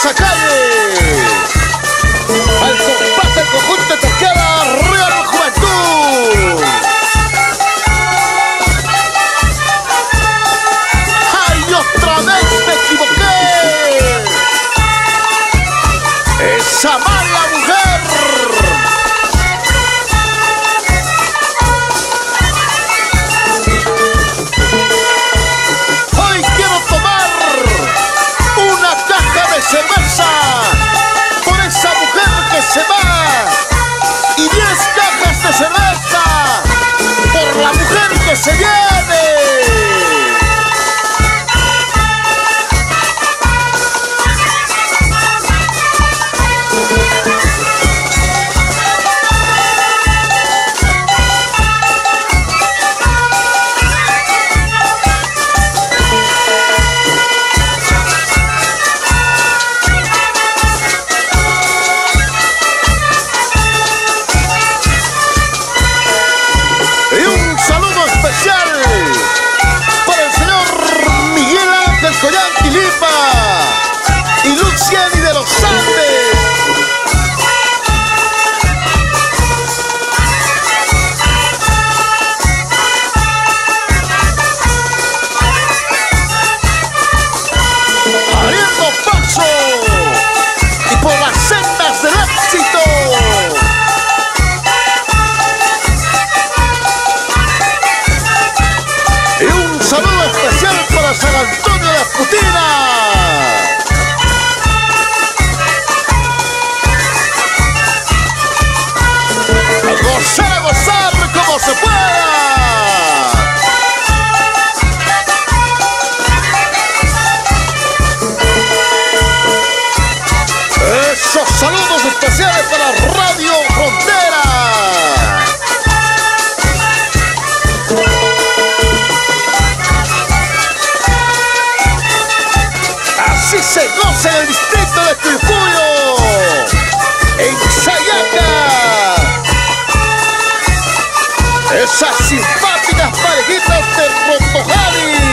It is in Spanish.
Plaza Calle. Al compás del conjunto Tosquera, Real Juventud. ¡Ay, otra vez me equivoqué! ¡Esa madre! conoce en el distrito de Cuifuyo, en Sayanga. Esas simpáticas parejitas de Rotojavi.